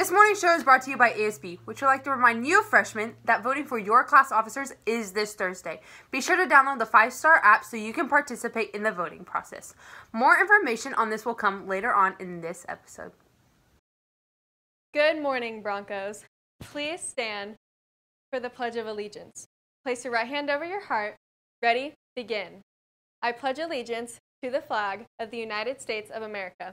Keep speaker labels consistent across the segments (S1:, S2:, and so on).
S1: This morning's show is brought to you by ASB, which would like to remind you freshmen that voting for your class officers is this Thursday. Be sure to download the 5-Star app so you can participate in the voting process. More information on this will come later on in this episode.
S2: Good morning, Broncos. Please stand for the Pledge of Allegiance. Place your right hand over your heart. Ready? Begin. I pledge allegiance to the flag of the United States of America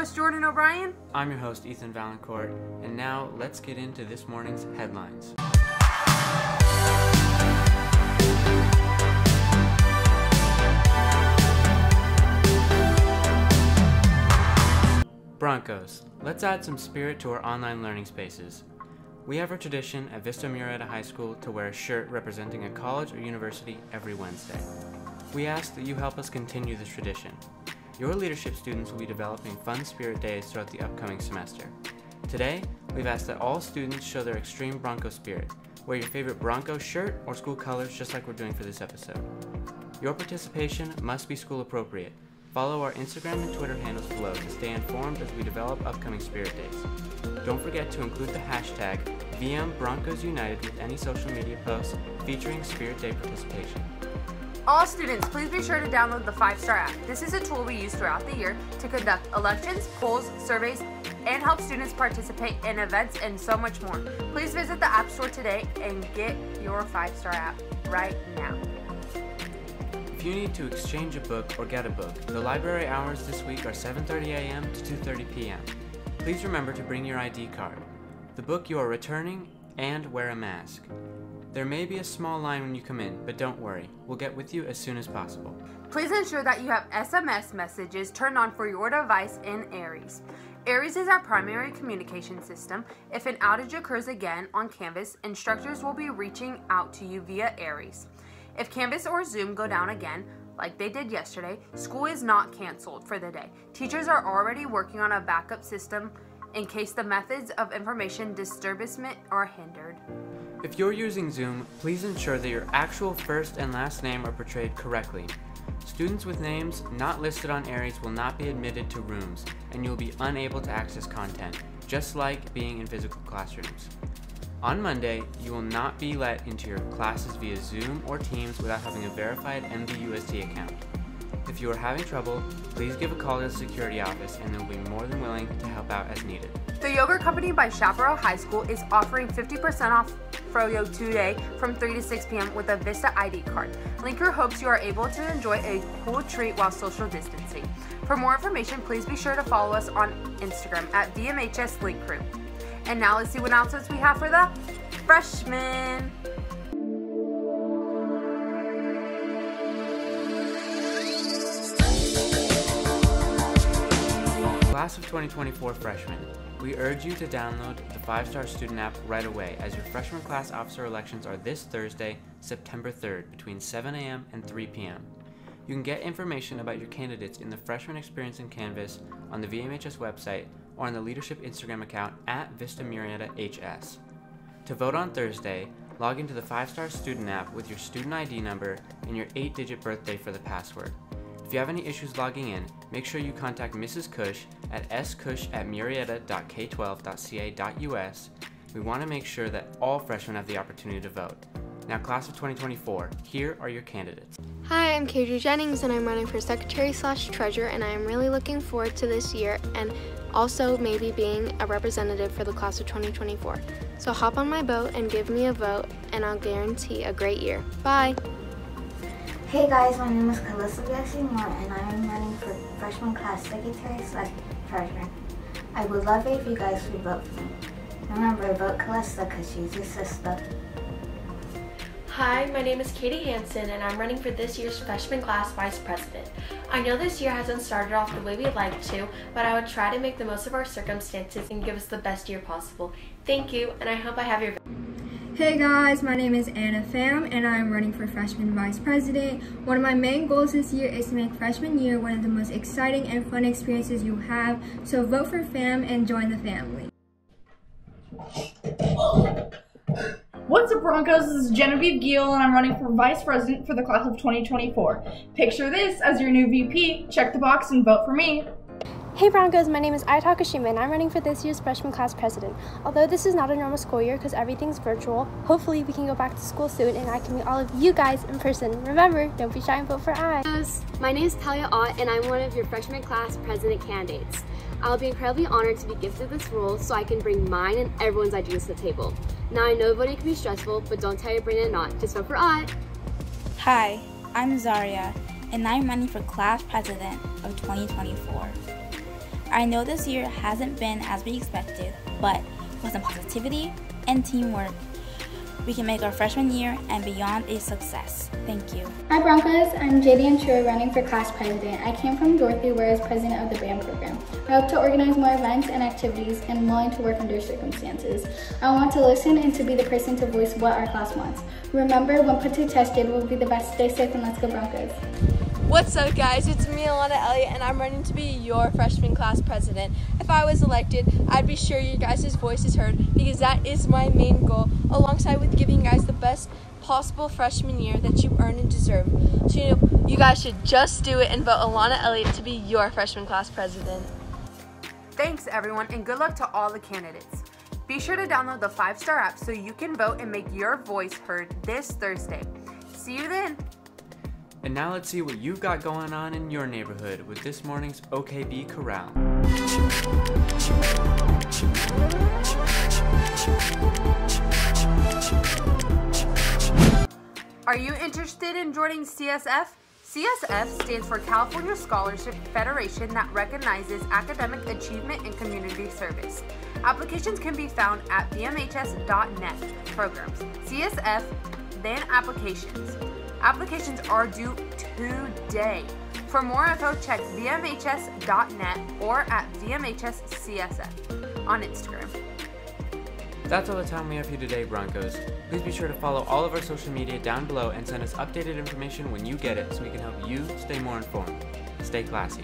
S1: Host, Jordan O'Brien.
S3: I'm your host, Ethan Valancourt, and now let's get into this morning's headlines. Broncos, let's add some spirit to our online learning spaces. We have a tradition at Vista Murrieta High School to wear a shirt representing a college or university every Wednesday. We ask that you help us continue this tradition. Your leadership students will be developing fun spirit days throughout the upcoming semester. Today, we've asked that all students show their extreme Bronco spirit. Wear your favorite Bronco shirt or school colors just like we're doing for this episode. Your participation must be school appropriate. Follow our Instagram and Twitter handles below to stay informed as we develop upcoming spirit days. Don't forget to include the hashtag VM Broncos United with any social media posts featuring Spirit Day participation.
S1: All students, please be sure to download the 5-Star app. This is a tool we use throughout the year to conduct elections, polls, surveys, and help students participate in events and so much more. Please visit the App Store today and get your 5-Star app right now.
S3: If you need to exchange a book or get a book, the library hours this week are 7:30 a.m. to 2:30 p.m. Please remember to bring your ID card, the book you are returning, and wear a mask. There may be a small line when you come in, but don't worry. We'll get with you as soon as possible.
S1: Please ensure that you have SMS messages turned on for your device in Aeries. Aeries is our primary communication system. If an outage occurs again on Canvas, instructors will be reaching out to you via Aeries. If Canvas or Zoom go down again, like they did yesterday, school is not canceled for the day. Teachers are already working on a backup system in case the methods of information disturbance are hindered.
S3: If you're using Zoom, please ensure that your actual first and last name are portrayed correctly. Students with names not listed on Aeries will not be admitted to rooms, and you'll be unable to access content, just like being in physical classrooms. On Monday, you will not be let into your classes via Zoom or Teams without having a verified MVUSD account. If you are having trouble, please give a call to the security office and they'll be more than willing to help out as needed.
S1: The Yogurt Company by Chaparral High School is offering 50% off Froyo today from 3 to 6 p.m. with a Vista ID card. Link Crew hopes you are able to enjoy a cool treat while social distancing. For more information, please be sure to follow us on Instagram at VMHS Link Crew. And now let's see what announcements we have for the freshmen.
S3: Class of 2024 freshmen, we urge you to download the 5-Star Student app right away as your freshman class officer elections are this Thursday, September 3rd between 7 a.m. and 3 p.m. You can get information about your candidates in the Freshman Experience in Canvas on the VMHS website or on the Leadership Instagram account at Vista Murrieta HS. To vote on Thursday, log into the 5-Star Student app with your student ID number and your 8-digit birthday for the password. If you have any issues logging in, make sure you contact Mrs. Cush at scush at murrieta.k12.ca.us. We want to make sure that all freshmen have the opportunity to vote. Now, class of 2024, here are your candidates.
S4: Hi, I'm Kadri Jennings and I'm running for secretary slash treasurer and I am really looking forward to this year and also maybe being a representative for the class of 2024. So hop on my boat and give me a vote and I'll guarantee a great year. Bye!
S5: Hey guys, my name is Calissa Moore and I am running for freshman class secretary slash treasurer. I would love it if you guys would vote for me. Remember, vote Calissa because she's your sister.
S6: Hi, my name is Katie Hanson and I'm running for this year's freshman class vice president. I know this year hasn't started off the way we'd like to, but I would try to make the most of our circumstances and give us the best year possible. Thank you, and I hope I have your
S7: Hey guys, my name is Anna Pham and I'm running for freshman vice president. One of my main goals this year is to make freshman year one of the most exciting and fun experiences you have. So vote for Pham and join the family.
S8: What's up, Broncos? This is Genevieve Giel, and I'm running for Vice President for the class of 2024. Picture this as your new VP. Check the box and vote for me.
S9: Hey Broncos, my name is Aya Takashima and I'm running for this year's freshman class president. Although this is not a normal school year because everything's virtual, hopefully we can go back to school soon and I can meet all of you guys in person. Remember, don't be shy and vote for I.
S10: My name is Talia Ott and I'm one of your freshman class president candidates. I'll be incredibly honored to be gifted this role so I can bring mine and everyone's ideas to the table. Now I know voting can be stressful, but don't tell your brain it not. Just vote for I.
S11: Hi, I'm Zaria and I'm running for class president of 2024. I know this year hasn't been as we expected, but with some positivity and teamwork, we can make our freshman year and beyond a success. Thank you.
S12: Hi Broncos, I'm Jadian Chua running for class president. I came from Dorothy where I was president of the band program. I hope to organize more events and activities and willing to work under circumstances. I want to listen and to be the person to voice what our class wants. Remember, when put to test, Jade will be the best. Stay safe and let's go Broncos.
S2: What's up, guys? It's me, Alana Elliott, and I'm running to be your freshman class president. If I was elected, I'd be sure your guys' voice is heard because that is my main goal, alongside with giving you guys the best possible freshman year that you earn and deserve. So, you know, you guys should just do it and vote Alana Elliott to be your freshman class president.
S1: Thanks, everyone, and good luck to all the candidates. Be sure to download the five star app so you can vote and make your voice heard this Thursday. See you then.
S3: And now let's see what you've got going on in your neighborhood with this morning's OKB Corral.
S1: Are you interested in joining CSF? CSF stands for California Scholarship Federation that recognizes academic achievement and community service. Applications can be found at vmhs.net. Programs. CSF, then applications. Applications are due today. For more info, check vmhs.net or at vmhscsf on Instagram.
S3: That's all the time we have for you today, Broncos. Please be sure to follow all of our social media down below and send us updated information when you get it so we can help you stay more informed. Stay classy.